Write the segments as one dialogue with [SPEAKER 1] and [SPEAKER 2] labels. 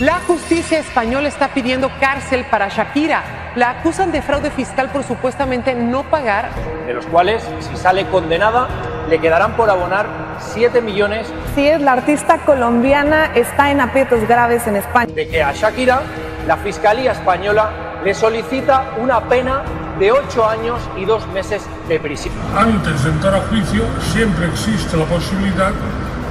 [SPEAKER 1] La justicia española está pidiendo cárcel para Shakira. La acusan de fraude fiscal por supuestamente no pagar.
[SPEAKER 2] De los cuales, si sale condenada, le quedarán por abonar 7 millones.
[SPEAKER 3] Si es la artista colombiana, está en aprietos graves en España.
[SPEAKER 2] De que a Shakira, la Fiscalía Española le solicita una pena de 8 años y 2 meses de prisión.
[SPEAKER 4] Antes de entrar a juicio, siempre existe la posibilidad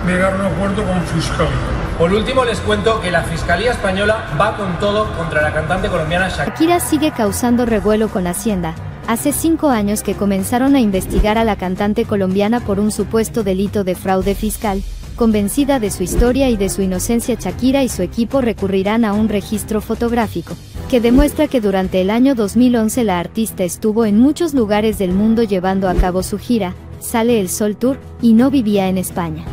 [SPEAKER 4] de llegar a un acuerdo con Fiscalía.
[SPEAKER 2] Por último, les cuento que la Fiscalía Española va con todo contra la cantante colombiana Shakira.
[SPEAKER 5] Shakira sigue causando revuelo con Hacienda. Hace cinco años que comenzaron a investigar a la cantante colombiana por un supuesto delito de fraude fiscal. Convencida de su historia y de su inocencia, Shakira y su equipo recurrirán a un registro fotográfico, que demuestra que durante el año 2011 la artista estuvo en muchos lugares del mundo llevando a cabo su gira, Sale el Sol Tour, y no vivía en España.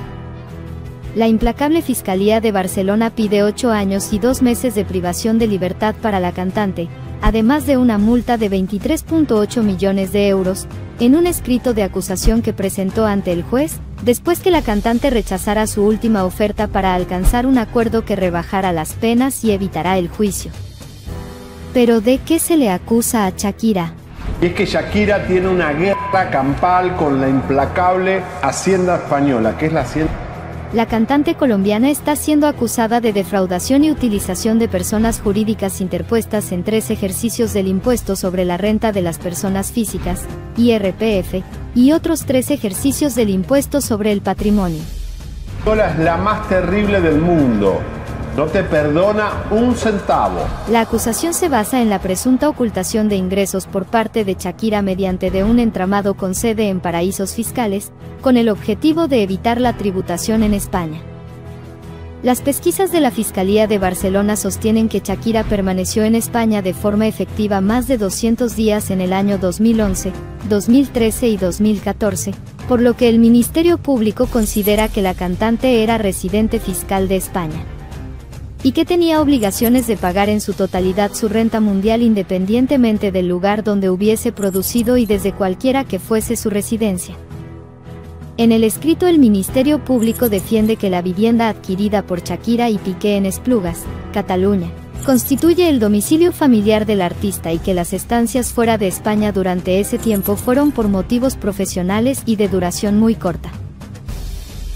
[SPEAKER 5] La implacable Fiscalía de Barcelona pide ocho años y dos meses de privación de libertad para la cantante, además de una multa de 23.8 millones de euros, en un escrito de acusación que presentó ante el juez, después que la cantante rechazara su última oferta para alcanzar un acuerdo que rebajara las penas y evitará el juicio. Pero ¿de qué se le acusa a Shakira?
[SPEAKER 6] Es que Shakira tiene una guerra campal con la implacable Hacienda Española, que es la Hacienda
[SPEAKER 5] la cantante colombiana está siendo acusada de defraudación y utilización de personas jurídicas interpuestas en tres ejercicios del impuesto sobre la renta de las personas físicas, IRPF, y otros tres ejercicios del impuesto sobre el patrimonio.
[SPEAKER 6] Es la más terrible del mundo. No te perdona un centavo.
[SPEAKER 5] La acusación se basa en la presunta ocultación de ingresos por parte de Shakira mediante de un entramado con sede en paraísos fiscales, con el objetivo de evitar la tributación en España. Las pesquisas de la Fiscalía de Barcelona sostienen que Shakira permaneció en España de forma efectiva más de 200 días en el año 2011, 2013 y 2014, por lo que el Ministerio Público considera que la cantante era residente fiscal de España y que tenía obligaciones de pagar en su totalidad su renta mundial independientemente del lugar donde hubiese producido y desde cualquiera que fuese su residencia. En el escrito el Ministerio Público defiende que la vivienda adquirida por Shakira y Piqué en Esplugas, Cataluña, constituye el domicilio familiar del artista y que las estancias fuera de España durante ese tiempo fueron por motivos profesionales y de duración muy corta.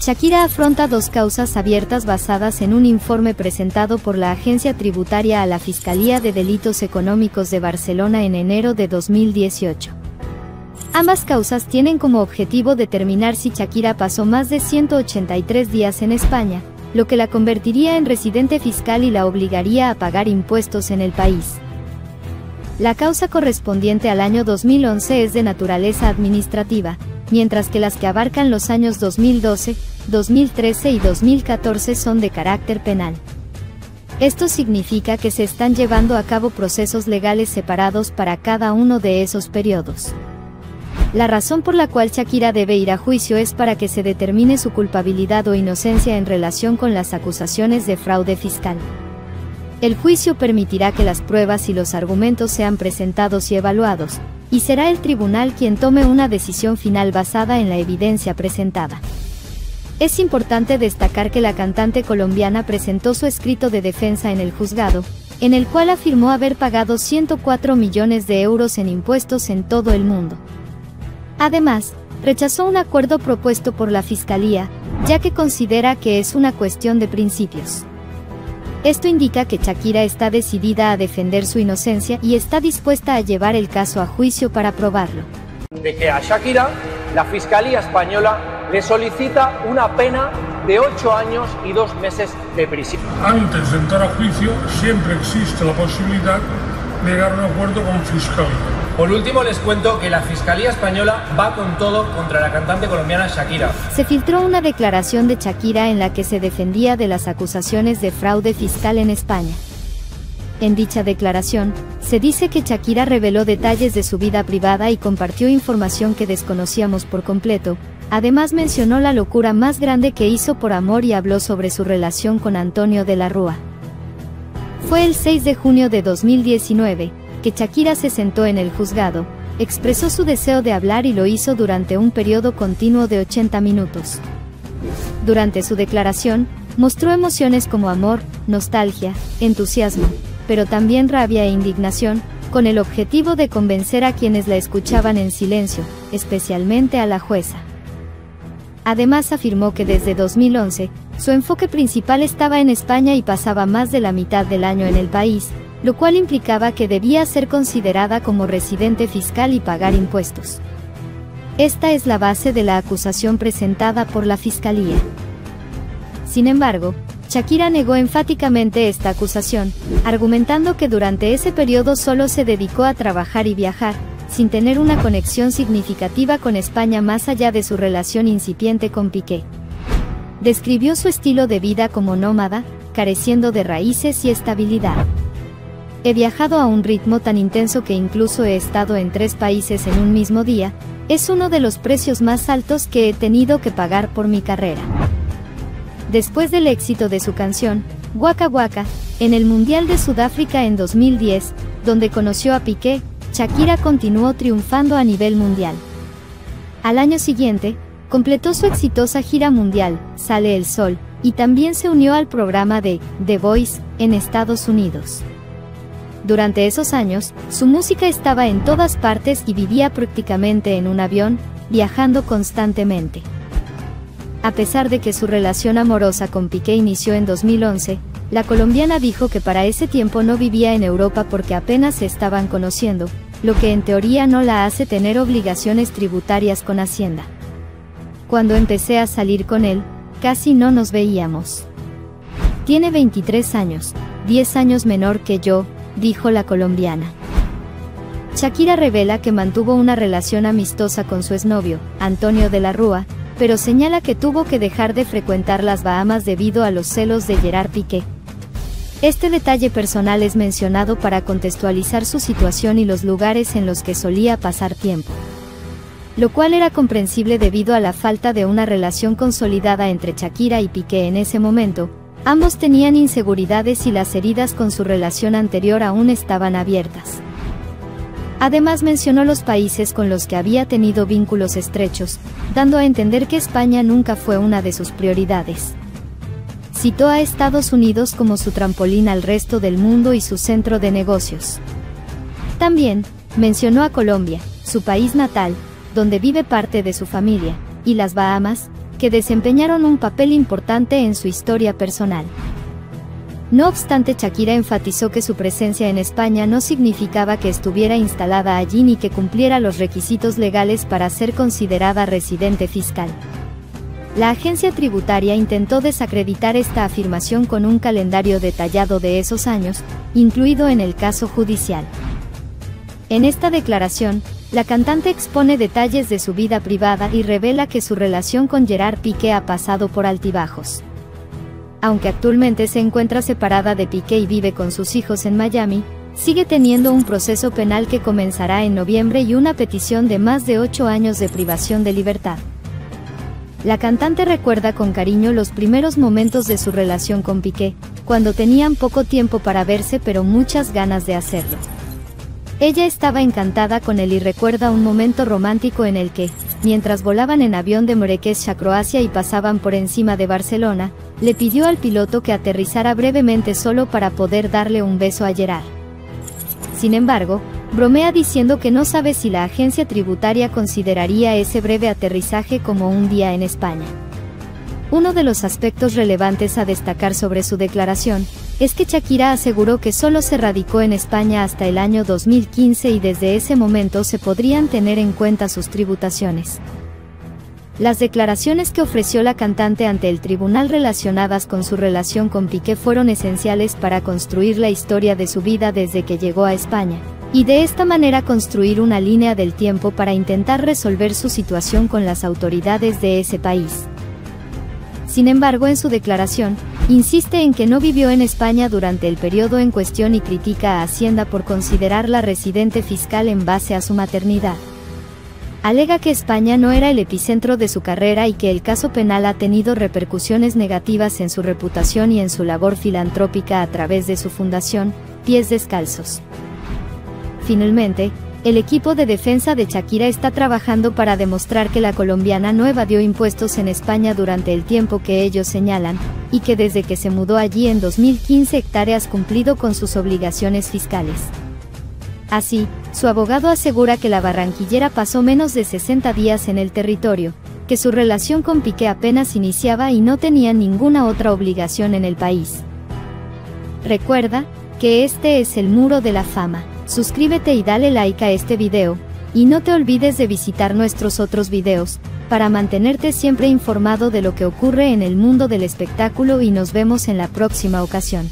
[SPEAKER 5] Shakira afronta dos causas abiertas basadas en un informe presentado por la agencia tributaria a la Fiscalía de Delitos Económicos de Barcelona en enero de 2018. Ambas causas tienen como objetivo determinar si Shakira pasó más de 183 días en España, lo que la convertiría en residente fiscal y la obligaría a pagar impuestos en el país. La causa correspondiente al año 2011 es de naturaleza administrativa, mientras que las que abarcan los años 2012, 2013 y 2014 son de carácter penal. Esto significa que se están llevando a cabo procesos legales separados para cada uno de esos periodos. La razón por la cual Shakira debe ir a juicio es para que se determine su culpabilidad o inocencia en relación con las acusaciones de fraude fiscal. El juicio permitirá que las pruebas y los argumentos sean presentados y evaluados, y será el tribunal quien tome una decisión final basada en la evidencia presentada. Es importante destacar que la cantante colombiana presentó su escrito de defensa en el juzgado, en el cual afirmó haber pagado 104 millones de euros en impuestos en todo el mundo. Además, rechazó un acuerdo propuesto por la Fiscalía, ya que considera que es una cuestión de principios. Esto indica que Shakira está decidida a defender su inocencia y está dispuesta a llevar el caso a juicio para probarlo.
[SPEAKER 2] De que a Shakira, la Fiscalía Española le solicita una pena de ocho años y dos meses de prisión.
[SPEAKER 4] Antes de entrar a juicio, siempre existe la posibilidad de llegar a un acuerdo con Fiscalía.
[SPEAKER 2] Por último, les cuento que la Fiscalía Española va con todo contra la cantante colombiana Shakira.
[SPEAKER 5] Se filtró una declaración de Shakira en la que se defendía de las acusaciones de fraude fiscal en España. En dicha declaración, se dice que Shakira reveló detalles de su vida privada y compartió información que desconocíamos por completo, Además mencionó la locura más grande que hizo por amor y habló sobre su relación con Antonio de la Rúa. Fue el 6 de junio de 2019, que Shakira se sentó en el juzgado, expresó su deseo de hablar y lo hizo durante un periodo continuo de 80 minutos. Durante su declaración, mostró emociones como amor, nostalgia, entusiasmo, pero también rabia e indignación, con el objetivo de convencer a quienes la escuchaban en silencio, especialmente a la jueza. Además afirmó que desde 2011, su enfoque principal estaba en España y pasaba más de la mitad del año en el país, lo cual implicaba que debía ser considerada como residente fiscal y pagar impuestos. Esta es la base de la acusación presentada por la Fiscalía. Sin embargo, Shakira negó enfáticamente esta acusación, argumentando que durante ese periodo solo se dedicó a trabajar y viajar, sin tener una conexión significativa con España más allá de su relación incipiente con Piqué. Describió su estilo de vida como nómada, careciendo de raíces y estabilidad. He viajado a un ritmo tan intenso que incluso he estado en tres países en un mismo día, es uno de los precios más altos que he tenido que pagar por mi carrera. Después del éxito de su canción, Waka Waka, en el Mundial de Sudáfrica en 2010, donde conoció a Piqué, Shakira continuó triunfando a nivel mundial. Al año siguiente, completó su exitosa gira mundial, Sale el Sol, y también se unió al programa de The Voice en Estados Unidos. Durante esos años, su música estaba en todas partes y vivía prácticamente en un avión, viajando constantemente. A pesar de que su relación amorosa con Piqué inició en 2011, la colombiana dijo que para ese tiempo no vivía en Europa porque apenas se estaban conociendo, lo que en teoría no la hace tener obligaciones tributarias con Hacienda. Cuando empecé a salir con él, casi no nos veíamos. Tiene 23 años, 10 años menor que yo, dijo la colombiana. Shakira revela que mantuvo una relación amistosa con su exnovio, Antonio de la Rúa, pero señala que tuvo que dejar de frecuentar las Bahamas debido a los celos de Gerard Piqué, este detalle personal es mencionado para contextualizar su situación y los lugares en los que solía pasar tiempo. Lo cual era comprensible debido a la falta de una relación consolidada entre Shakira y Piqué en ese momento, ambos tenían inseguridades y las heridas con su relación anterior aún estaban abiertas. Además mencionó los países con los que había tenido vínculos estrechos, dando a entender que España nunca fue una de sus prioridades. Citó a Estados Unidos como su trampolín al resto del mundo y su centro de negocios. También, mencionó a Colombia, su país natal, donde vive parte de su familia, y las Bahamas, que desempeñaron un papel importante en su historia personal. No obstante, Shakira enfatizó que su presencia en España no significaba que estuviera instalada allí ni que cumpliera los requisitos legales para ser considerada residente fiscal. La agencia tributaria intentó desacreditar esta afirmación con un calendario detallado de esos años, incluido en el caso judicial. En esta declaración, la cantante expone detalles de su vida privada y revela que su relación con Gerard Piqué ha pasado por altibajos. Aunque actualmente se encuentra separada de Piqué y vive con sus hijos en Miami, sigue teniendo un proceso penal que comenzará en noviembre y una petición de más de ocho años de privación de libertad. La cantante recuerda con cariño los primeros momentos de su relación con Piqué, cuando tenían poco tiempo para verse pero muchas ganas de hacerlo. Ella estaba encantada con él y recuerda un momento romántico en el que, mientras volaban en avión de Moreques a Croacia y pasaban por encima de Barcelona, le pidió al piloto que aterrizara brevemente solo para poder darle un beso a Gerard. Sin embargo, bromea diciendo que no sabe si la agencia tributaria consideraría ese breve aterrizaje como un día en España. Uno de los aspectos relevantes a destacar sobre su declaración, es que Shakira aseguró que solo se radicó en España hasta el año 2015 y desde ese momento se podrían tener en cuenta sus tributaciones. Las declaraciones que ofreció la cantante ante el tribunal relacionadas con su relación con Piqué fueron esenciales para construir la historia de su vida desde que llegó a España, y de esta manera construir una línea del tiempo para intentar resolver su situación con las autoridades de ese país. Sin embargo, en su declaración, insiste en que no vivió en España durante el periodo en cuestión y critica a Hacienda por considerarla residente fiscal en base a su maternidad. Alega que España no era el epicentro de su carrera y que el caso penal ha tenido repercusiones negativas en su reputación y en su labor filantrópica a través de su fundación, Pies Descalzos. Finalmente, El equipo de defensa de Shakira está trabajando para demostrar que la colombiana no evadió impuestos en España durante el tiempo que ellos señalan, y que desde que se mudó allí en 2015 hectáreas cumplido con sus obligaciones fiscales. Así, su abogado asegura que la barranquillera pasó menos de 60 días en el territorio, que su relación con Piqué apenas iniciaba y no tenía ninguna otra obligación en el país. Recuerda, que este es el muro de la fama. Suscríbete y dale like a este video, y no te olvides de visitar nuestros otros videos, para mantenerte siempre informado de lo que ocurre en el mundo del espectáculo y nos vemos en la próxima ocasión.